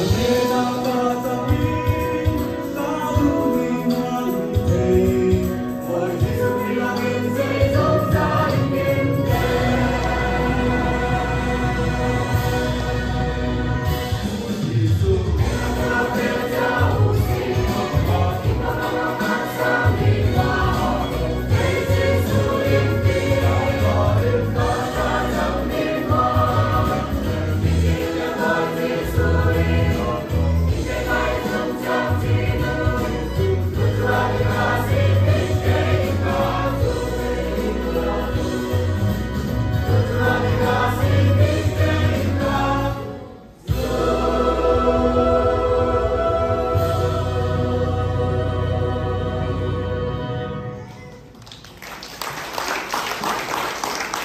the